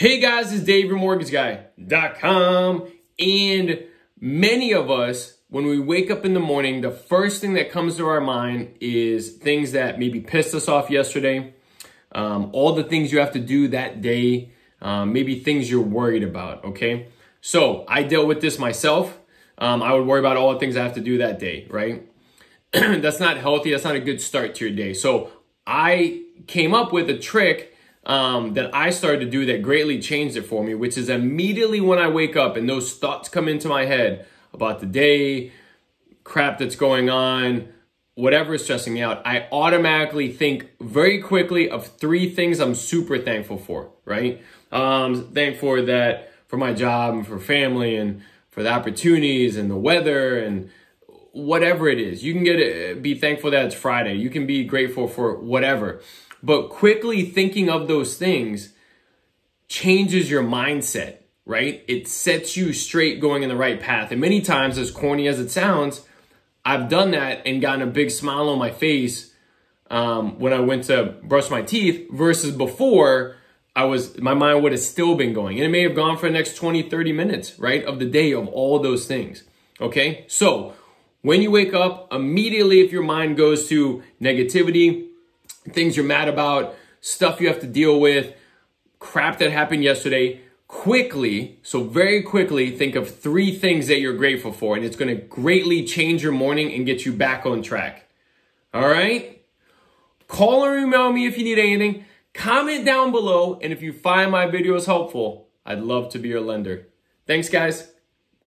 Hey guys, it's Dave, your mortgageguy.com. And many of us, when we wake up in the morning, the first thing that comes to our mind is things that maybe pissed us off yesterday, um, all the things you have to do that day, um, maybe things you're worried about, okay? So I dealt with this myself. Um, I would worry about all the things I have to do that day, right? That's not healthy. That's not a good start to your day. So I came up with a trick um, that I started to do that greatly changed it for me, which is immediately when I wake up and those thoughts come into my head about the day, crap that's going on, whatever is stressing me out, I automatically think very quickly of three things I'm super thankful for, right? Um, thankful that for my job and for family and for the opportunities and the weather and whatever it is. You can get it, be thankful that it's Friday. You can be grateful for whatever. But quickly thinking of those things changes your mindset, right? It sets you straight going in the right path. And many times, as corny as it sounds, I've done that and gotten a big smile on my face um, when I went to brush my teeth versus before I was, my mind would have still been going. And it may have gone for the next 20, 30 minutes, right? Of the day of all those things. Okay. So when you wake up, immediately if your mind goes to negativity, things you're mad about, stuff you have to deal with, crap that happened yesterday, quickly, so very quickly, think of three things that you're grateful for, and it's going to greatly change your morning and get you back on track. All right? Call or email me if you need anything. Comment down below, and if you find my videos helpful, I'd love to be your lender. Thanks, guys.